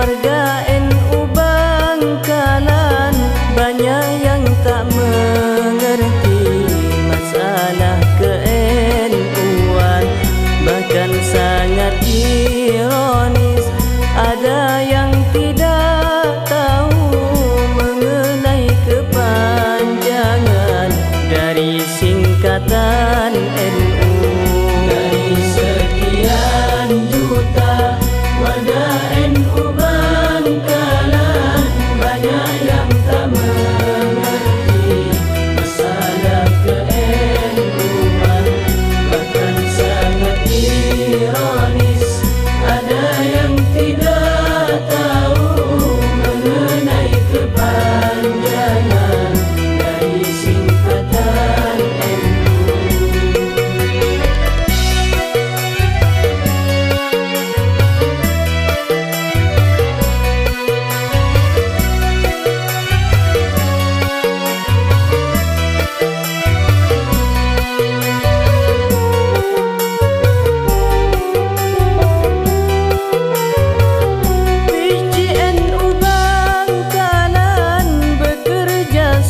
keluarga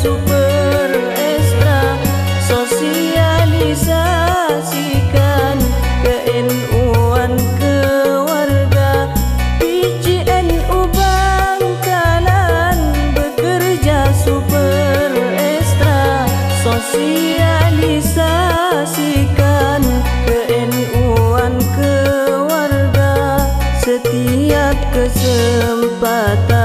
super extra sosialisasikan KNU-an keluarga. PJNU Bangkalan bekerja super extra sosialisasikan KNU-an keluarga. Setiap kesempatan